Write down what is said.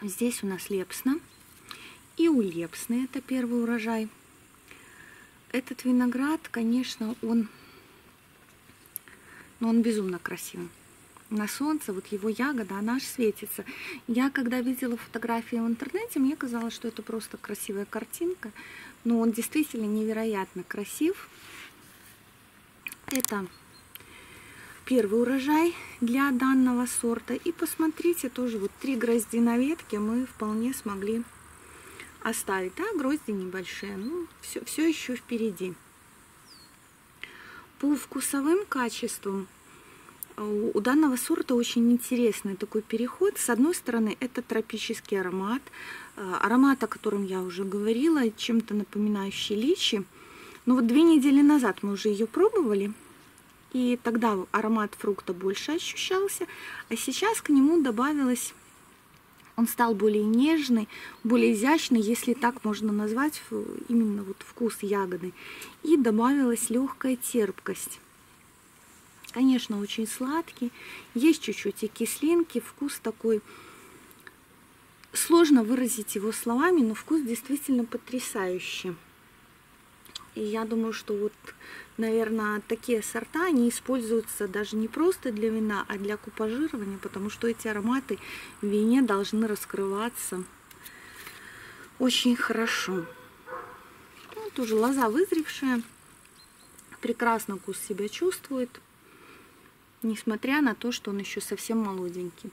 Здесь у нас Лепсна. И у Лепсны это первый урожай. Этот виноград, конечно, он, но он безумно красивый. На солнце вот его ягода, она аж светится. Я когда видела фотографии в интернете, мне казалось, что это просто красивая картинка. Но он действительно невероятно красив. Это первый урожай для данного сорта. И посмотрите, тоже вот три грозди на ветке мы вполне смогли оставить. Да, грозди небольшие, ну, все, все еще впереди. По вкусовым качествам у данного сорта очень интересный такой переход. С одной стороны, это тропический аромат. Э, аромат, о котором я уже говорила, чем-то напоминающий личи. Но вот две недели назад мы уже ее пробовали. И тогда аромат фрукта больше ощущался. А сейчас к нему добавилось он стал более нежный, более изящный, если так можно назвать, именно вот вкус ягоды. И добавилась легкая терпкость. Конечно, очень сладкий, есть чуть-чуть и кислинки, вкус такой... Сложно выразить его словами, но вкус действительно потрясающий. И я думаю, что вот, наверное, такие сорта, они используются даже не просто для вина, а для купажирования, потому что эти ароматы в вине должны раскрываться очень хорошо. Ну, тоже лоза вызревшая, прекрасно вкус себя чувствует, несмотря на то, что он еще совсем молоденький.